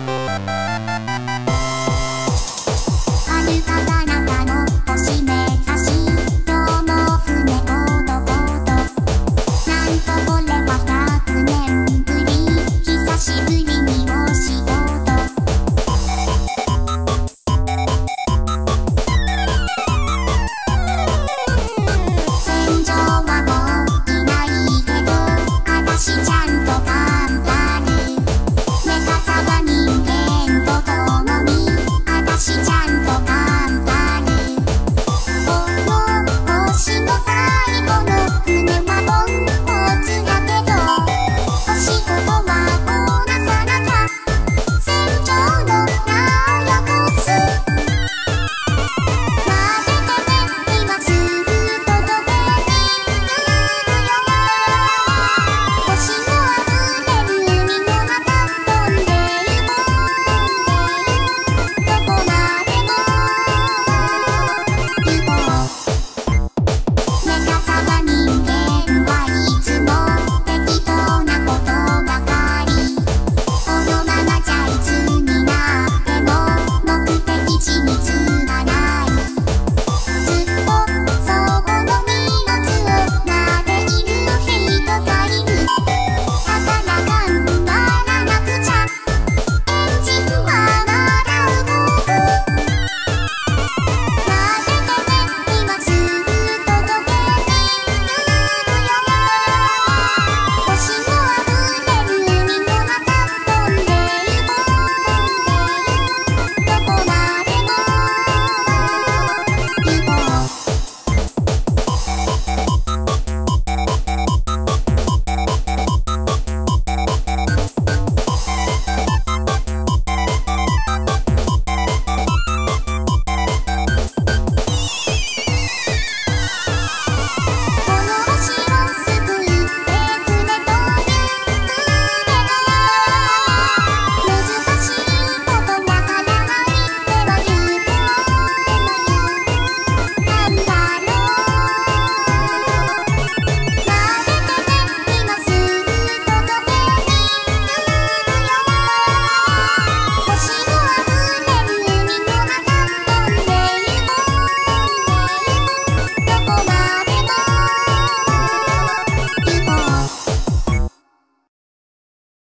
Música